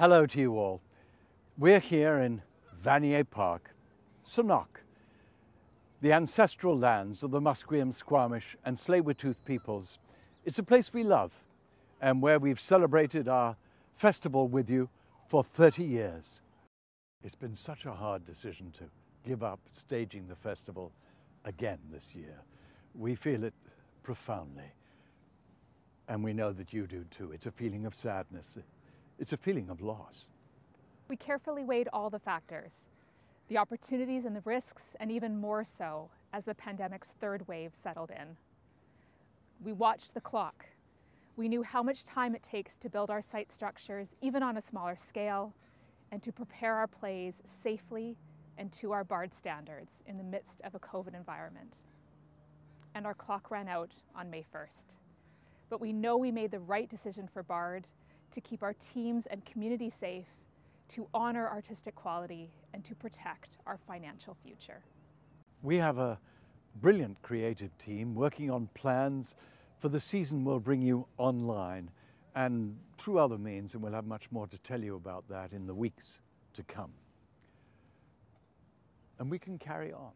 Hello to you all. We're here in Vanier Park, Sen̓áḵw, the ancestral lands of the Musqueam, Squamish and Tsleil-Waututh peoples. It's a place we love and where we've celebrated our festival with you for 30 years. It's been such a hard decision to give up staging the festival again this year. We feel it profoundly. And we know that you do too. It's a feeling of sadness. It's a feeling of loss. We carefully weighed all the factors, the opportunities and the risks, and even more so as the pandemic's third wave settled in. We watched the clock. We knew how much time it takes to build our site structures, even on a smaller scale, and to prepare our plays safely and to our BARD standards in the midst of a COVID environment. And our clock ran out on May 1st. But we know we made the right decision for BARD to keep our teams and community safe, to honor artistic quality, and to protect our financial future. We have a brilliant creative team working on plans for the season we'll bring you online and through other means, and we'll have much more to tell you about that in the weeks to come. And we can carry on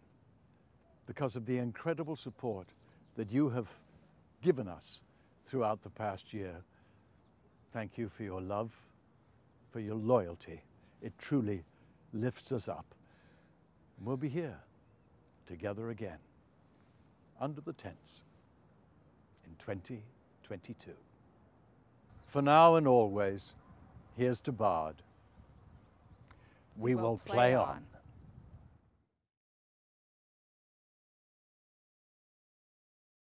because of the incredible support that you have given us throughout the past year. Thank you for your love, for your loyalty. It truly lifts us up. And we'll be here together again under the tents in 2022. For now and always, here's to Bard. We, will, play, on.